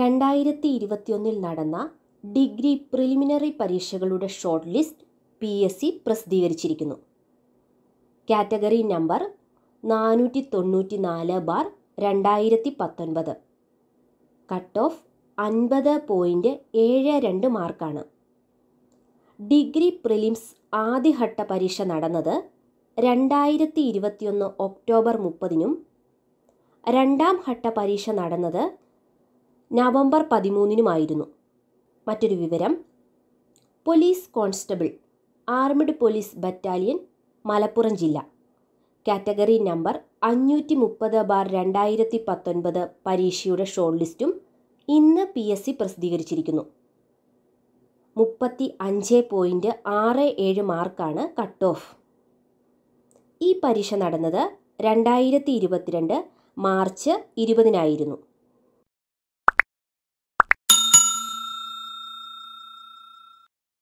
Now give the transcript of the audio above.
രണ്ടായിരത്തി ഇരുപത്തിയൊന്നിൽ നടന്ന ഡിഗ്രി പ്രിലിമിനറി പരീക്ഷകളുടെ short list P S C പ്രസിദ്ധീകരിച്ചിരിക്കുന്നു. Category number നാനൂറ്റി തൊണ്ണൂറ്റി നാല് ബാർ രണ്ടായിരത്തി പത്തൊൻപത് കട്ട് ഓഫ് അൻപത് പോയിന്റ് ഏഴ് രണ്ട് മാർക്കാണ്. ഡിഗ്രി പ്രിലിംസ് ആദ്യഘട്ട പരീക്ഷ നടന്നത് രണ്ടായിരത്തി ഇരുപത്തിയൊന്ന് ഒക്ടോബർ മുപ്പതിനും രണ്ടാം ഘട്ട പരീക്ഷ നടന്നത് നവംബർ പതിമൂന്നിനുമായിരുന്നു. മറ്റൊരു വിവരം police constable armed police battalion Malappuram ജില്ല. കാറ്റഗറി നമ്പർ അഞ്ഞൂറ്റി മുപ്പത് ബാർ രണ്ടായിരത്തി പത്തൊൻപത് പരീക്ഷയുടെ ഷോർട്ട് ലിസ്റ്റും ഇന്ന് പി എസ് സി പ്രസിദ്ധീകരിച്ചിരിക്കുന്നു. മുപ്പത്തി അഞ്ച് പോയിന്റ് ആറ് ഏഴ് മാർക്കാണ് കട്ട് ഓഫ് ഈ പരീക്ഷ നടന്നത് രണ്ടായിരത്തി ഇരുപത്തിരണ്ട് മാർച്ച് ഇരുപതിനായിരുന്നു.